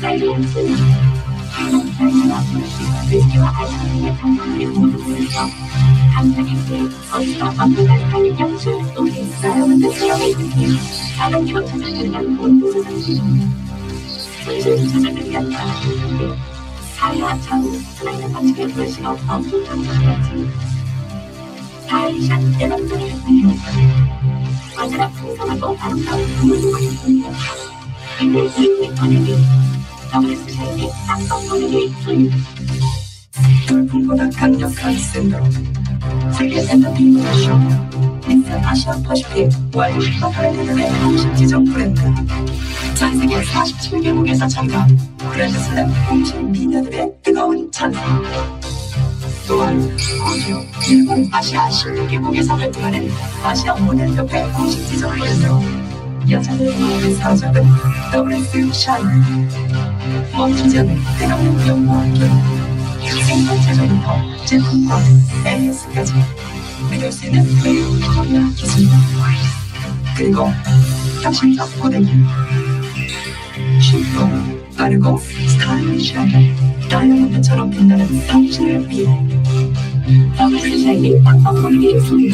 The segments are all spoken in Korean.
썰린지 다른 별일 없이 의지와 아쉬움의 방향을 모르면서 감사했지 어디가 없는 걸까는 역시 우리 여러분도 기억해 주세요 작은 효과가 있는 공부로든지 의지를 사랑을 연결하시는데 사회와 정의 그만큼 어떻게 볼 수가 없고 감사해야지 다이샷 여러분들의 의미 언제나 풍성하고 아름다운 꿈을 꾸고 있습니다. 근데 이 인터넷이 돌풍보다 강력한 샌드로 세계 샌드비 쇼 믹스 아시아 퍼시픽 월드 슈퍼파이널의 공식 지정 브랜드 전 세계 47개국에서 참가 그랜드슬램 공식 미녀들의 뜨거운 찬사 또한 호주, 일본, 아시아 16개국에서 활동하는 아시아 모델협회 공식 지정 브랜드로 여자들 마음을 사로잡은 WS 샤인 멈추지 않는 뜨거운 영광 생산자조부터 제품과 AS까지 믿을 수 있는 매일 코리아 기술 그리고 혁신적 고데기 쉽고 빠르고 스타일리시하게 다이아몬드처럼 빛나는 당신을 위해 WS 샤인이 빵빵 고데기 소리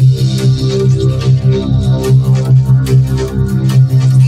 Thank you.